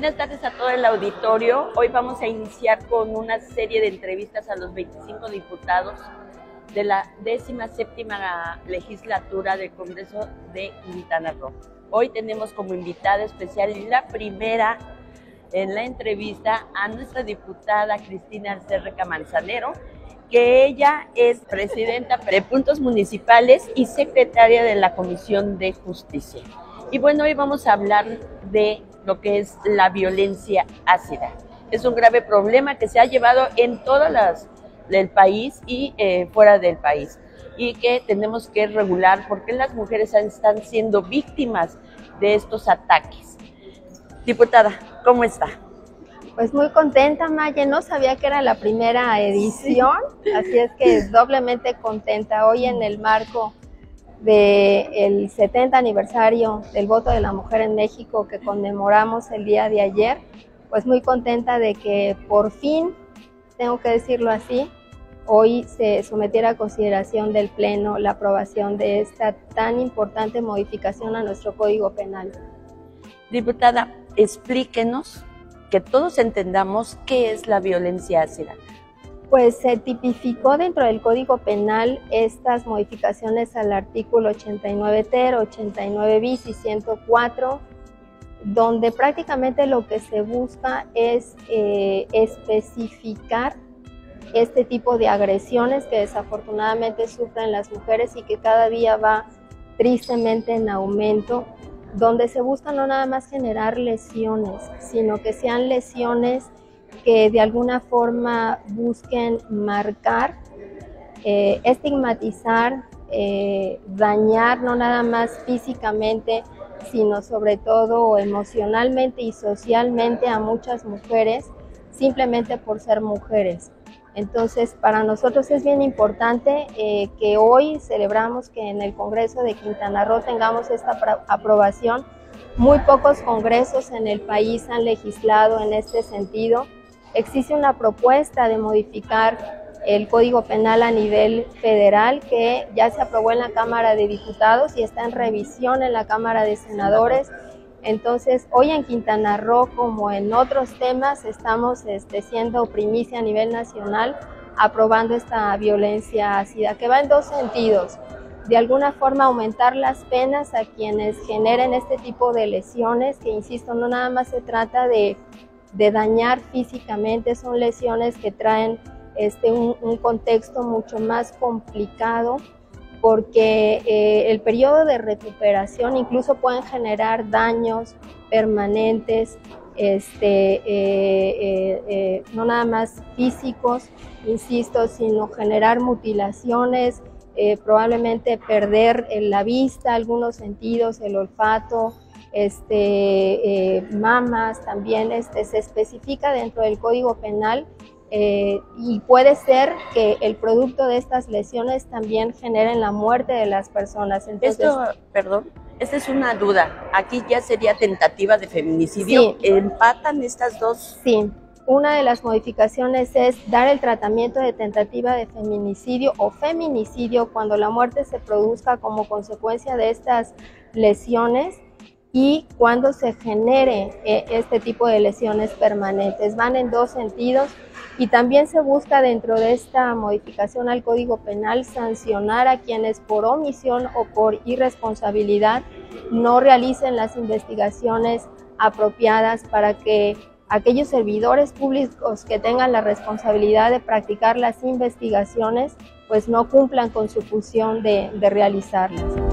Buenas tardes a todo el auditorio. Hoy vamos a iniciar con una serie de entrevistas a los 25 diputados de la 17 legislatura del Congreso de Quintana Roo. Hoy tenemos como invitada especial y la primera en la entrevista a nuestra diputada Cristina Cerreca Manzanero, que ella es presidenta de Puntos Municipales y secretaria de la Comisión de Justicia. Y bueno, hoy vamos a hablar de lo que es la violencia ácida. Es un grave problema que se ha llevado en todas las del país y eh, fuera del país y que tenemos que regular porque las mujeres están siendo víctimas de estos ataques. Diputada, ¿cómo está? Pues muy contenta, Maya. No sabía que era la primera edición, así es que doblemente contenta hoy en el marco del 70 aniversario del voto de la mujer en México que conmemoramos el día de ayer. Pues muy contenta de que por fin, tengo que decirlo así, hoy se sometiera a consideración del Pleno la aprobación de esta tan importante modificación a nuestro Código Penal. Diputada, explíquenos que todos entendamos qué es la violencia ácida. Pues se tipificó dentro del Código Penal estas modificaciones al artículo 89 ter, 89 bis y 104, donde prácticamente lo que se busca es eh, especificar este tipo de agresiones que desafortunadamente sufren las mujeres y que cada día va tristemente en aumento, donde se busca no nada más generar lesiones, sino que sean lesiones que de alguna forma busquen marcar, eh, estigmatizar, eh, dañar no nada más físicamente, sino sobre todo emocionalmente y socialmente a muchas mujeres simplemente por ser mujeres. Entonces, para nosotros es bien importante eh, que hoy celebramos que en el Congreso de Quintana Roo tengamos esta aprobación. Muy pocos congresos en el país han legislado en este sentido. Existe una propuesta de modificar el Código Penal a nivel federal que ya se aprobó en la Cámara de Diputados y está en revisión en la Cámara de Senadores entonces, hoy en Quintana Roo, como en otros temas, estamos este, siendo primicia a nivel nacional aprobando esta violencia ácida, que va en dos sentidos. De alguna forma aumentar las penas a quienes generen este tipo de lesiones, que insisto, no nada más se trata de, dañar físicamente, son lesiones que traen este, un contexto mucho más complicado porque eh, el periodo de recuperación incluso pueden generar daños permanentes, este, eh, eh, no nada más físicos, insisto, sino generar mutilaciones, probablemente perder la vista, algunos sentidos, el olfato, este, mamas, también este, se especifica dentro del Código Penal eh, y puede ser que el producto de estas lesiones también generen la muerte de las personas. Esto, perdón, esta es una duda. Aquí ya sería tentativa de feminicidio. ¿Empatan estas dos? Sí. Una de las modificaciones es dar el tratamiento de tentativa de feminicidio o feminicidio cuando la muerte se produzca como consecuencia de estas lesiones y cuando se genere eh, este tipo de lesiones permanentes. Van en dos sentidos y también se busca dentro de esta modificación al Código Penal sancionar a quienes por omisión o por irresponsabilidad no realicen las investigaciones apropiadas para que aquellos servidores públicos que tengan la responsabilidad de practicar las investigaciones pues no cumplan con su función de, de realizarlas.